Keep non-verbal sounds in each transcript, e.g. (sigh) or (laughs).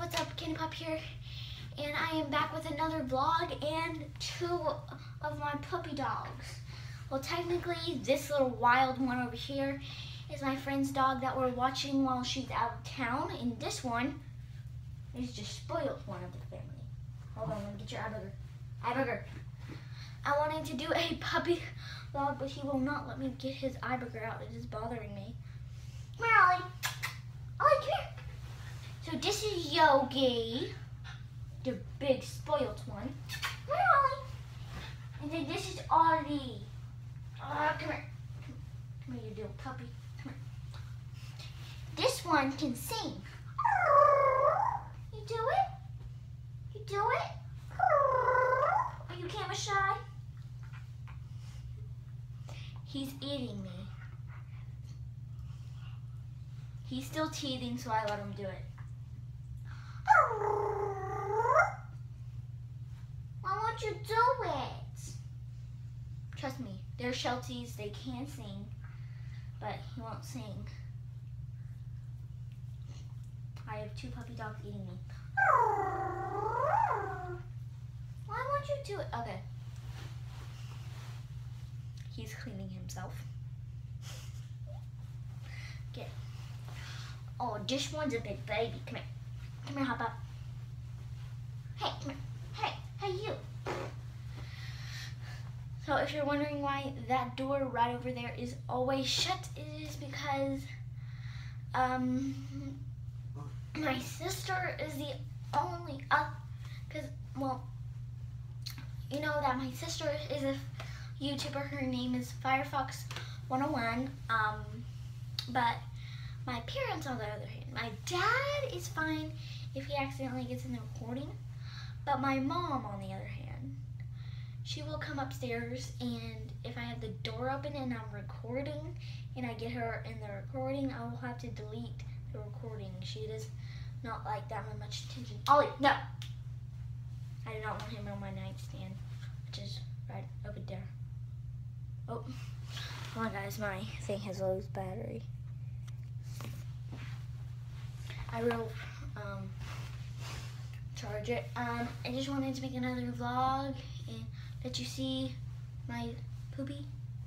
what's up? Kenny Pop here, and I am back with another vlog and two of my puppy dogs. Well, technically, this little wild one over here is my friend's dog that we're watching while she's out of town, and this one is just spoiled one of the family. Hold on, let me get your. Eye booger. I wanted to do a puppy vlog, but he will not let me get his booger out. It is bothering me. Come here, Ollie. Ollie, come here. So this is Yogi, the big spoiled one. Ollie. And then this is Ollie. Uh, come here. Come here, you little puppy. Come here. This one can sing. You do it? You do it? Are you camera shy? He's eating me. He's still teething, so I let him do it. Why won't you do it? Trust me, they're Shelties, they can sing, but he won't sing. I have two puppy dogs eating me. Why won't you do it? Okay. He's cleaning himself. Get. Oh, this one's a big baby. Come here. Come here, hop up. Hey, come here. Hey, hey, you. So if you're wondering why that door right over there is always shut, it is because um my sister is the only uh because well you know that my sister is a YouTuber. Her name is Firefox 101. Um, but my parents, on the other hand, my dad is fine if he accidentally gets in the recording. But my mom, on the other hand, she will come upstairs and if I have the door open and I'm recording and I get her in the recording, I will have to delete the recording. She does not like that much attention. Ollie, no! I do not want him on my nightstand, which is right over there. Oh, (laughs) hold on guys, my thing has low battery. I will um, charge it. Um, I just wanted to make another vlog and let you see my poopy,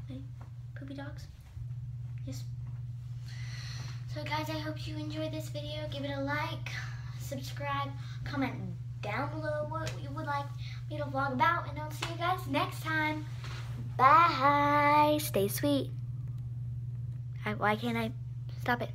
my poopy dogs. Yes. So guys, I hope you enjoyed this video. Give it a like, subscribe, comment down below what you would like me to vlog about, and I'll see you guys next time. Bye. Stay sweet. I, why can't I stop it?